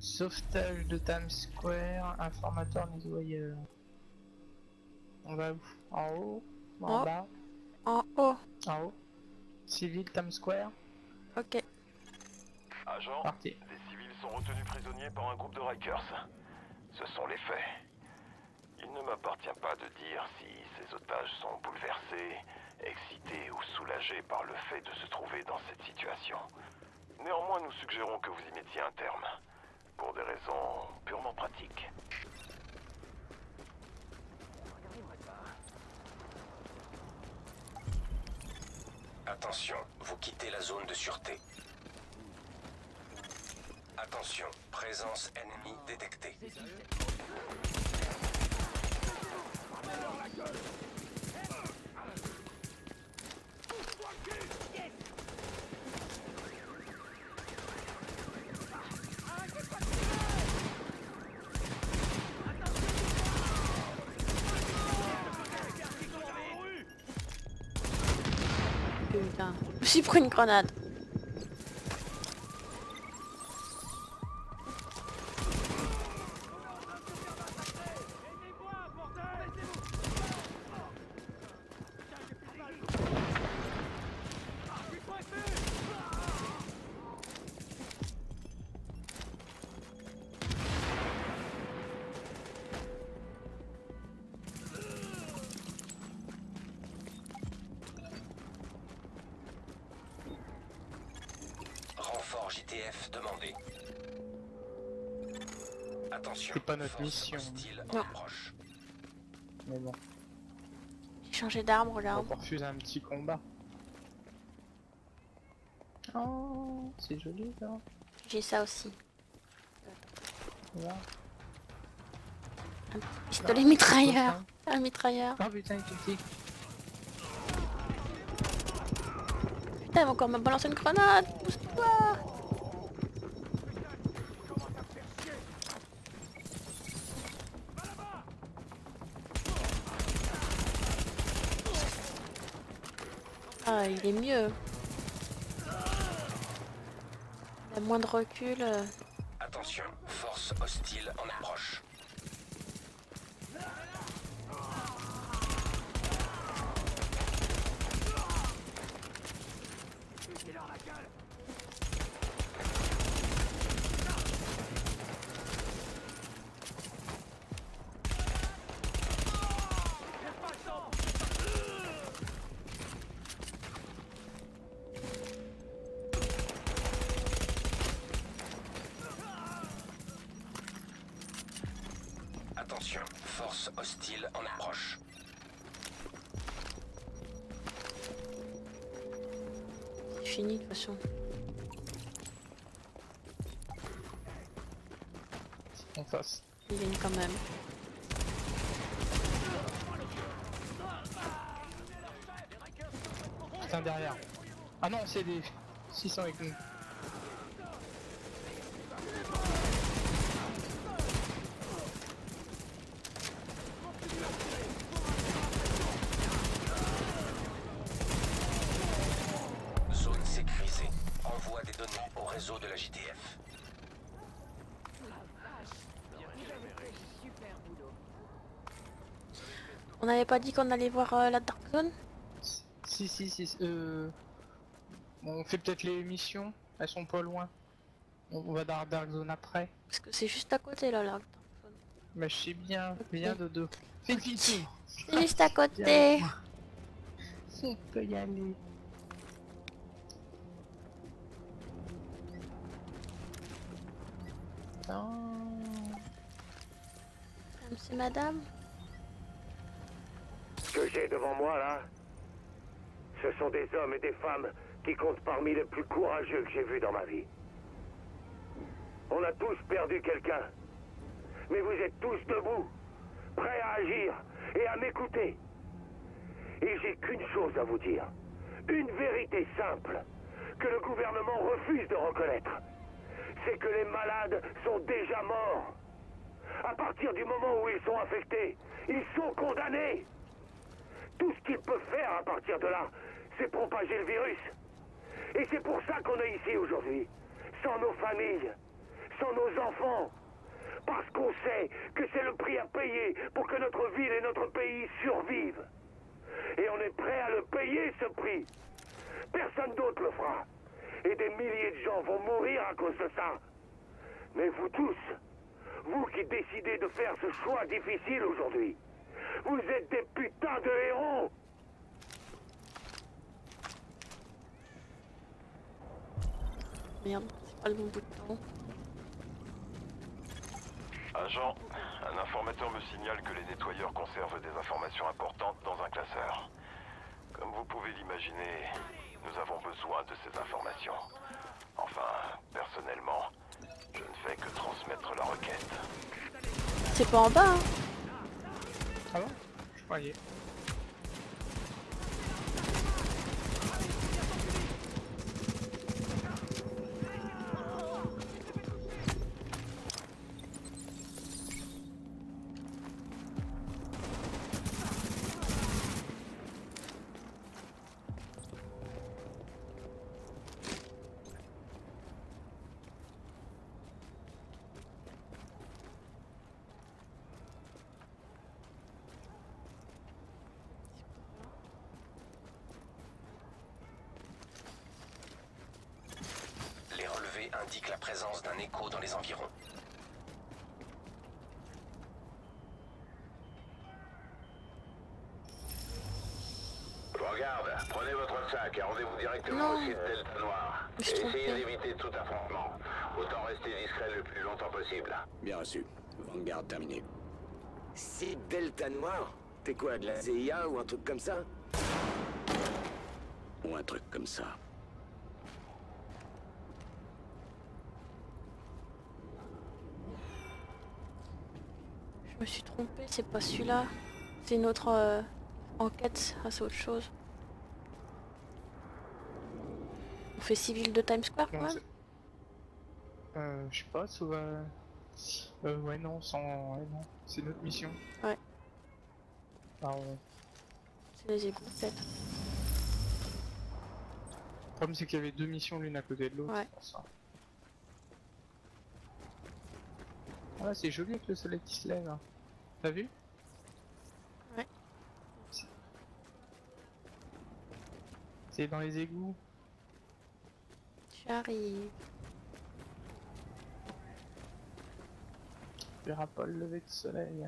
Sauvetage de Times Square, informateur nettoyeur. On va où? En haut? En Oh. bas? En haut. En haut Civil Times Square? Ok. Agent, Parti. des civils sont retenus prisonniers par un groupe de Rikers. Ce sont les faits. Il ne m'appartient pas de dire si ces otages sont bouleversés, excités ou soulagés par le fait de se trouver dans cette situation. Néanmoins, nous suggérons que vous y mettiez un terme, pour des raisons purement pratiques. Attention, vous quittez la zone de sûreté. Attention, présence ennemie détectée. Suis pris une grenade. Renfort JTF demandé. Attention, C'est pas notre mission. en Non. approche. Mais bon, J'ai changé d'arme, on regarde. va refuser un petit combat. Oh, c'est joli là. J'ai ça aussi. Voilà. Pistolet mitrailleur. Un mitrailleur. Oh putain, il est petit. Putain, elle va encore me balancer une grenade. Pousse-toi. Ah, il est mieux. Il a moins de recul. euh. Attention, force hostile en approche. Attention, force hostile en approche. C'est fini de toute façon. En face. Il gagne quand même. Putain, derrière. Ah non, c'est des 600 avec nous. Zone sécurisée. Envoie des données au réseau de la JTF. On n'avait pas dit qu'on allait voir euh, la Dark Zone? Si, si, si. Euh... On fait peut-être les missions. Elles sont pas loin. On va dans la Dark Zone après. Parce que c'est juste à côté là, la Dark Zone. Mais je sais bien, bien de deux. Vite, C'est juste à côté. On peut y aller. Non. C'est madame que j'ai devant moi là, ce sont des hommes et des femmes qui comptent parmi les plus courageux que j'ai vus dans ma vie. On a tous perdu quelqu'un. Mais vous êtes tous debout, prêts à agir et à m'écouter. Et j'ai qu'une chose à vous dire. Une vérité simple que le gouvernement refuse de reconnaître. C'est que les malades sont déjà morts. À partir du moment où ils sont affectés, ils sont condamnés. Tout ce qu'ils peuvent faire à partir de là, c'est propager le virus. Et c'est pour ça qu'on est ici aujourd'hui. Sans nos familles, sans nos enfants. Parce qu'on sait que c'est le prix à payer pour que notre ville et notre pays survivent. Et on est prêt à le payer, ce prix. Personne d'autre le fera. Et des milliers de gens vont mourir à cause de ça. Mais vous tous, vous qui décidez de faire ce choix difficile aujourd'hui, vous êtes des putains de héros Merde, c'est pas le bon bout de temps. Agent, un informateur me signale que les nettoyeurs conservent des informations importantes dans un classeur. Comme vous pouvez l'imaginer, nous avons besoin de ces informations. Enfin, personnellement, je ne fais que transmettre la requête. C'est pas en bas, hein. Ah bon Je croyais. Les indiquent la présence d'un écho dans les environs. Regarde, prenez votre sac et rendez-vous directement Non. au site Delta Noir. Je essayez d'éviter tout affrontement. Autant rester discret le plus longtemps possible. Bien reçu. Vanguard terminé. C'est Delta Noir? T'es quoi, de la CIA ou un truc comme ça? Ou un truc comme ça. Je me suis trompée, c'est pas celui-là. C'est une autre euh, enquête, ah, c'est autre chose. On fait civil de Times Square quand même? Euh, je sais pas, ça va... Euh, ouais, non, sans... Ouais, non, c'est notre mission. Ouais. Ah, ouais. C'est les égouts peut-être. Le problème, c'est qu'il y avait deux missions l'une à côté de l'autre. Ouais. c'est pour ça. Ah, c'est joli avec le soleil qui se lève. hein. T'as vu? Ouais. C'est- C'est dans les égouts. J'arrive. Tu verras pas le lever de soleil.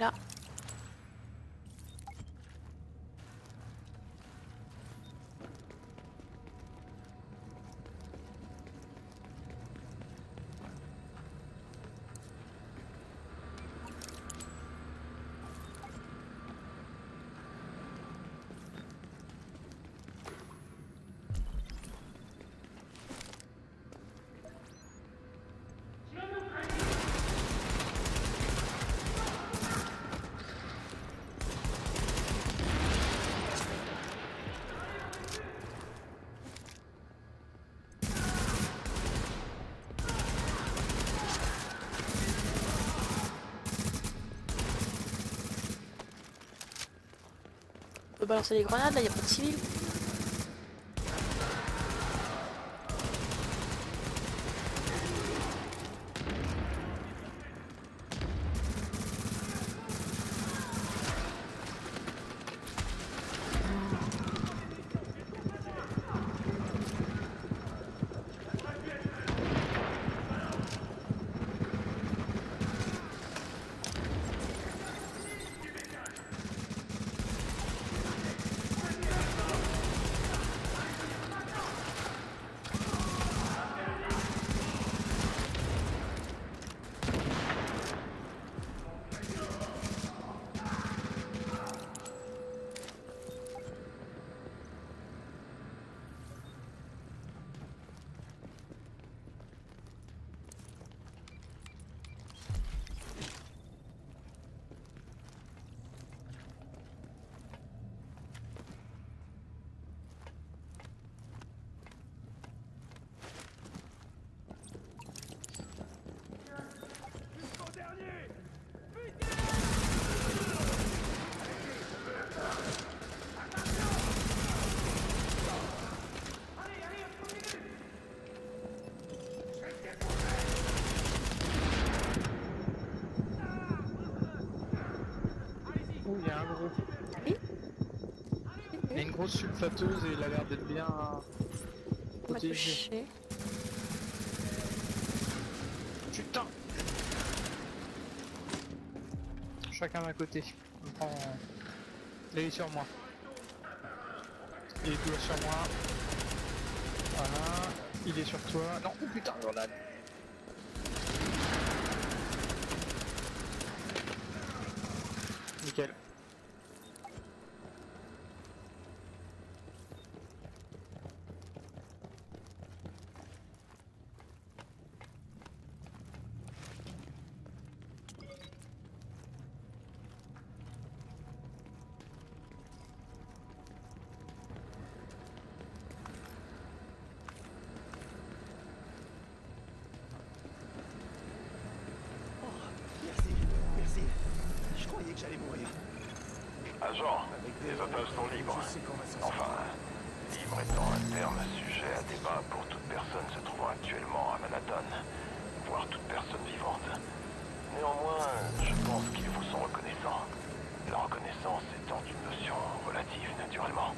C'est là. balancer des grenades, là, y a pas de civils. Gros. Oui. Il y a une grosse sulfateuse et il a l'air d'être bien m'a protégé. Putain Chacun d'un côté. On prend... Il est sur moi. Il est toujours sur moi. Voilà. Il est sur toi. Non, oh putain, grenade. Nickel. J'allais mourir. Agent, les otages sont libres. Enfin, libre étant un terme sujet à débat pour toute personne se trouvant actuellement à Manhattan, voire toute personne vivante. Néanmoins, je pense qu'ils vous sont reconnaissants. La reconnaissance étant une notion relative, naturellement.